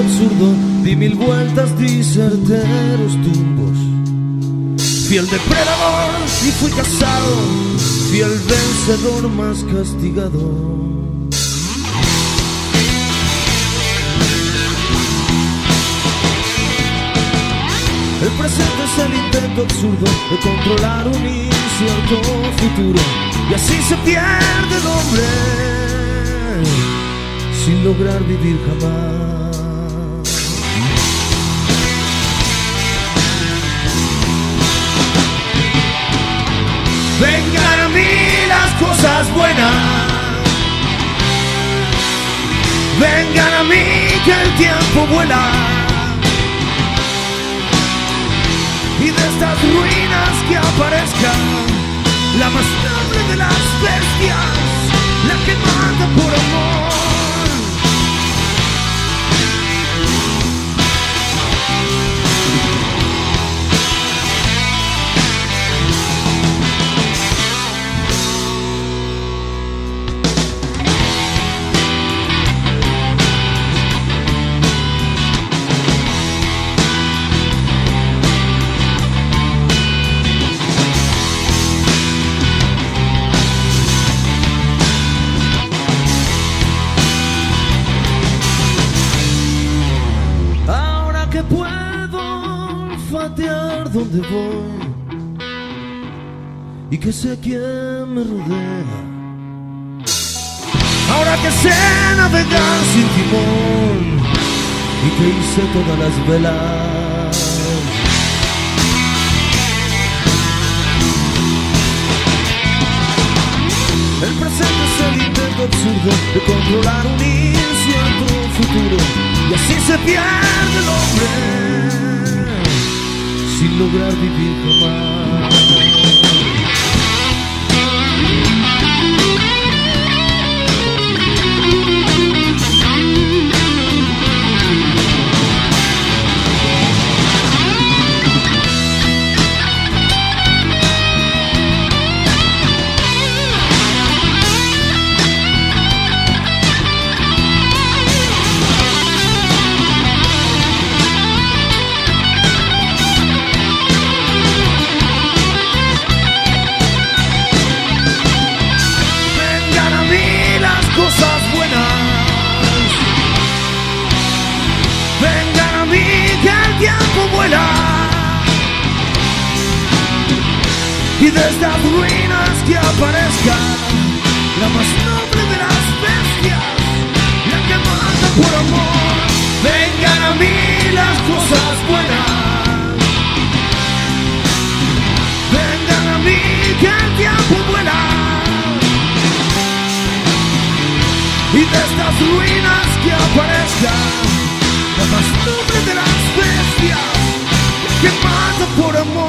absurdo, di mil vueltas, di certeros tumbos. Fui el depredador y fui casado, fui el vencedor más castigado. El presente es el intento absurdo de controlar un incierto futuro y así se pierde el hombre sin lograr vivir jamás. Vengan a mí las cosas buenas. Vengan a mí que el tiempo vuela. Olfatear donde voy y que sé quién me rodea. Ahora que sé navegar sin timón y que hice todas las velas. El presente es el intento absurdo de controlar un incierto futuro y así se pierde el hombre sin lograr vivir jamás. Y de estas ruinas que aparezca la más noble de las bestias, la que mata por amor. Que mata por amor.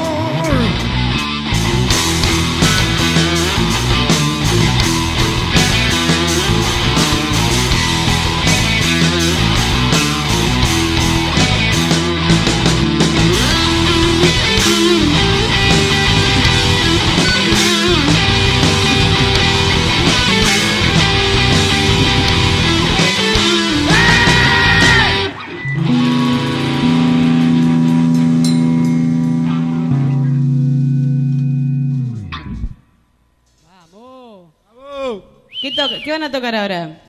¿Qué, to- ¿Qué van a tocar ahora?